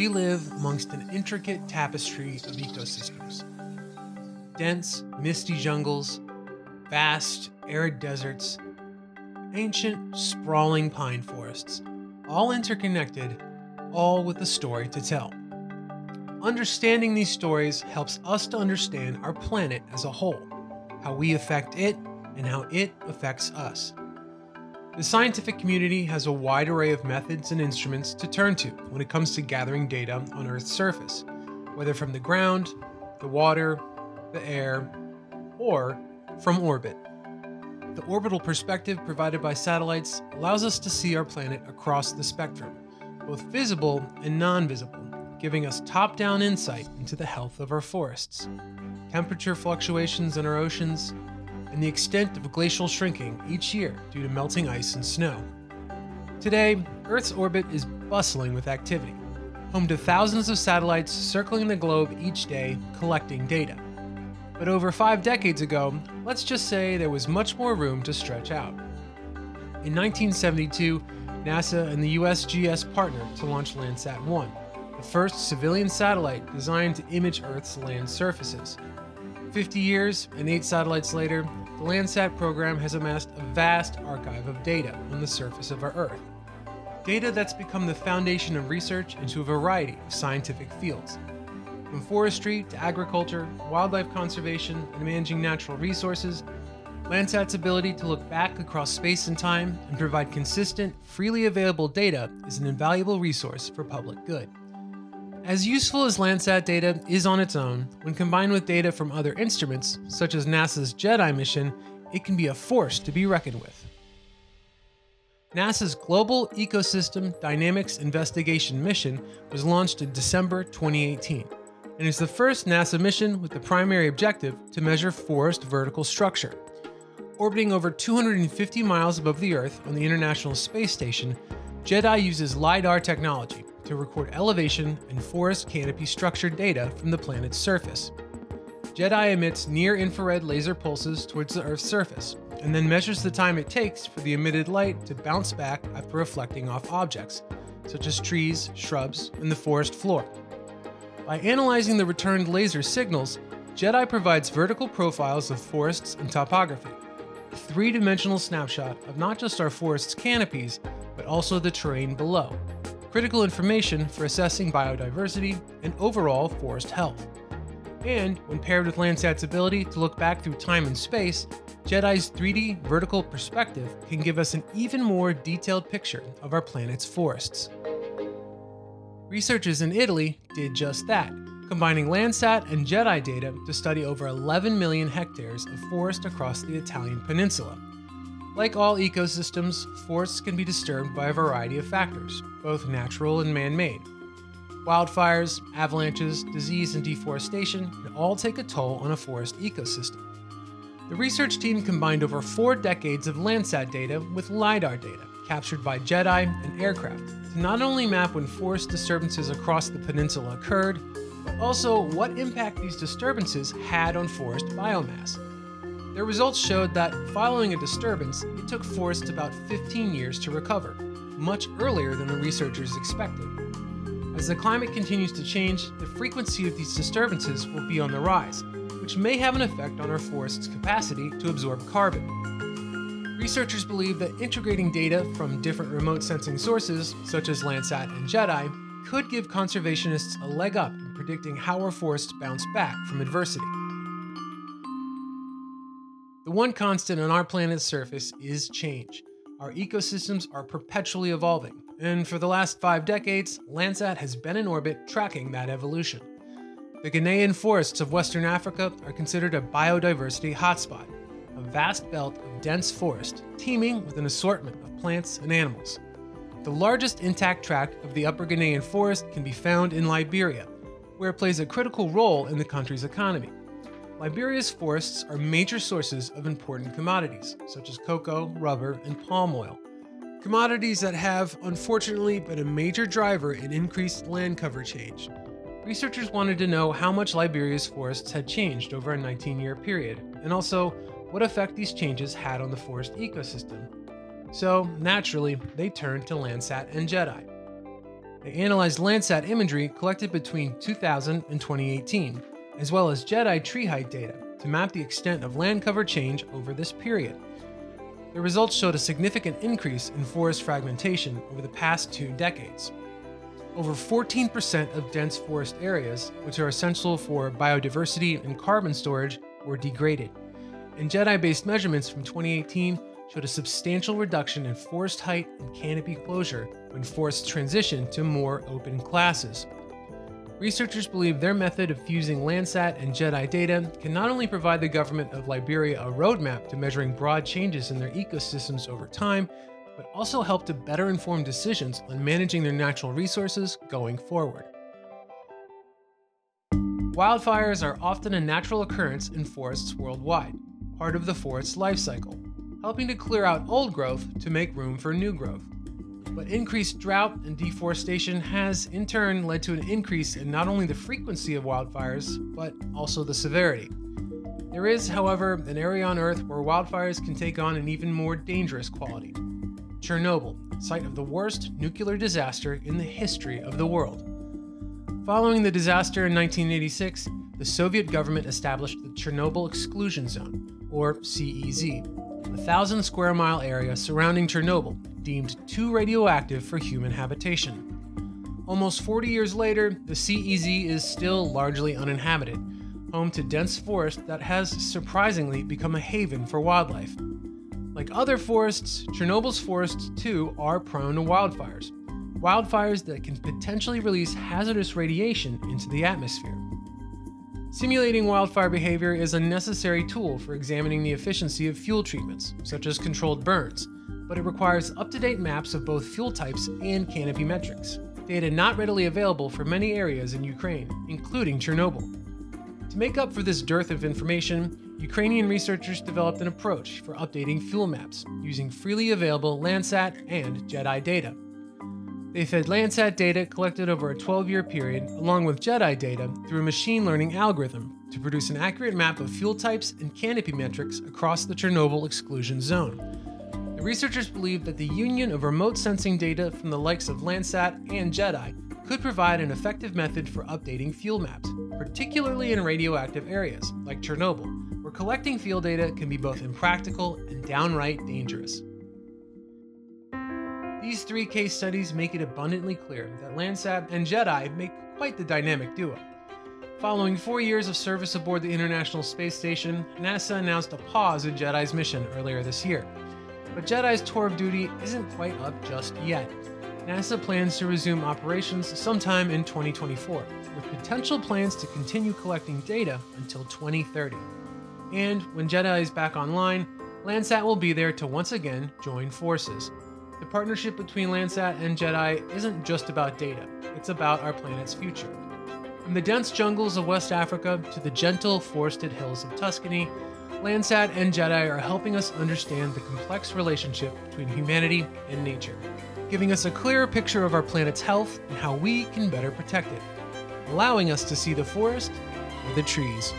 we live amongst an intricate tapestry of ecosystems. Dense, misty jungles, vast, arid deserts, ancient, sprawling pine forests, all interconnected, all with a story to tell. Understanding these stories helps us to understand our planet as a whole, how we affect it, and how it affects us. The scientific community has a wide array of methods and instruments to turn to when it comes to gathering data on Earth's surface, whether from the ground, the water, the air, or from orbit. The orbital perspective provided by satellites allows us to see our planet across the spectrum, both visible and non visible, giving us top down insight into the health of our forests, temperature fluctuations in our oceans, and the extent of glacial shrinking each year due to melting ice and snow. Today, Earth's orbit is bustling with activity, home to thousands of satellites circling the globe each day collecting data. But over five decades ago, let's just say there was much more room to stretch out. In 1972, NASA and the USGS partnered to launch Landsat 1, the first civilian satellite designed to image Earth's land surfaces. 50 years and eight satellites later, the Landsat program has amassed a vast archive of data on the surface of our Earth. Data that's become the foundation of research into a variety of scientific fields. From forestry to agriculture, wildlife conservation, and managing natural resources, Landsat's ability to look back across space and time and provide consistent, freely available data is an invaluable resource for public good. As useful as Landsat data is on its own, when combined with data from other instruments, such as NASA's GEDI mission, it can be a force to be reckoned with. NASA's Global Ecosystem Dynamics Investigation mission was launched in December 2018 and is the first NASA mission with the primary objective to measure forest vertical structure. Orbiting over 250 miles above the Earth on the International Space Station, GEDI uses LIDAR technology to record elevation and forest canopy structure data from the planet's surface. GEDI emits near infrared laser pulses towards the Earth's surface, and then measures the time it takes for the emitted light to bounce back after reflecting off objects, such as trees, shrubs, and the forest floor. By analyzing the returned laser signals, GEDI provides vertical profiles of forests and topography, a three dimensional snapshot of not just our forest's canopies, but also the terrain below, critical information for assessing biodiversity and overall forest health. And when paired with Landsat's ability to look back through time and space, GEDI's 3D vertical perspective can give us an even more detailed picture of our planet's forests. Researchers in Italy did just that, combining Landsat and GEDI data to study over 11 million hectares of forest across the Italian peninsula. Like all ecosystems, forests can be disturbed by a variety of factors, both natural and man made. Wildfires, avalanches, disease, and deforestation can all take a toll on a forest ecosystem. The research team combined over four decades of Landsat data with LiDAR data captured by GEDI and aircraft to not only map when forest disturbances across the peninsula occurred, but also what impact these disturbances had on forest biomass. Their results showed that following a disturbance, it took forests about 15 years to recover, much earlier than the researchers expected. As the climate continues to change, the frequency of these disturbances will be on the rise, which may have an effect on our forest's capacity to absorb carbon. Researchers believe that integrating data from different remote sensing sources, such as Landsat and GEDI, could give conservationists a leg up in predicting how our forests bounce back from adversity. The one constant on our planet's surface is change. Our ecosystems are perpetually evolving, and for the last five decades, Landsat has been in orbit tracking that evolution. The Guinean forests of Western Africa are considered a biodiversity hotspot, a vast belt of dense forest teeming with an assortment of plants and animals. The largest intact tract of the Upper Guinean forest can be found in Liberia, where it plays a critical role in the country's economy. Liberia's forests are major sources of important commodities, such as cocoa, rubber, and palm oil. Commodities that have, unfortunately, been a major driver in increased land cover change. Researchers wanted to know how much Liberia's forests had changed over a 19 year period, and also what effect these changes had on the forest ecosystem. So, naturally, they turned to Landsat and GEDI. They analyzed Landsat imagery collected between 2000 and 2018, as well as GEDI tree height data to map the extent of land cover change over this period. The results showed a significant increase in forest fragmentation over the past two decades. Over 14% of dense forest areas, which are essential for biodiversity and carbon storage, were degraded. And GEDI based measurements from 2018 showed a substantial reduction in forest height and canopy closure when forests transitioned to more open classes. Researchers believe their method of fusing Landsat and GEDI data can not only provide the government of Liberia a roadmap to measuring broad changes in their ecosystems over time, but also help to better inform decisions on managing their natural resources going forward. Wildfires are often a natural occurrence in forests worldwide, part of the forest's life cycle, helping to clear out old growth to make room for new growth. But increased drought and deforestation has, in turn, led to an increase in not only the frequency of wildfires, but also the severity. There is, however, an area on Earth where wildfires can take on an even more dangerous quality Chernobyl, site of the worst nuclear disaster in the history of the world. Following the disaster in 1986, the Soviet government established the Chernobyl Exclusion Zone, or CEZ, a thousand square mile area surrounding Chernobyl, deemed too radioactive for human habitation. Almost 40 years later, the CEZ is still largely uninhabited, home to dense forest that has surprisingly become a haven for wildlife. Like other forests, Chernobyl's forests too are prone to wildfires. Wildfires that can potentially release hazardous radiation into the atmosphere. Simulating wildfire behavior is a necessary tool for examining the efficiency of fuel treatments, such as controlled burns, but it requires up to date maps of both fuel types and canopy metrics, data not readily available for many areas in Ukraine, including Chernobyl. To make up for this dearth of information, Ukrainian researchers developed an approach for updating fuel maps using freely available Landsat and GEDI data. They fed Landsat data collected over a 12 year period along with GEDI data through a machine learning algorithm to produce an accurate map of fuel types and canopy metrics across the Chernobyl exclusion zone. Researchers believe that the union of remote sensing data from the likes of Landsat and GEDI could provide an effective method for updating fuel maps, particularly in radioactive areas like Chernobyl, where collecting fuel data can be both impractical and downright dangerous. These three case studies make it abundantly clear that Landsat and GEDI make quite the dynamic duo. Following four years of service aboard the International Space Station, NASA announced a pause in GEDI's mission earlier this year. But GEDI's tour of duty isn't quite up just yet. NASA plans to resume operations sometime in 2024, with potential plans to continue collecting data until 2030. And when GEDI is back online, Landsat will be there to once again join forces. The partnership between Landsat and GEDI isn't just about data, it's about our planet's future. From the dense jungles of West Africa to the gentle forested hills of Tuscany, Landsat and GEDI are helping us understand the complex relationship between humanity and nature, giving us a clearer picture of our planet's health and how we can better protect it, allowing us to see the forest with the trees.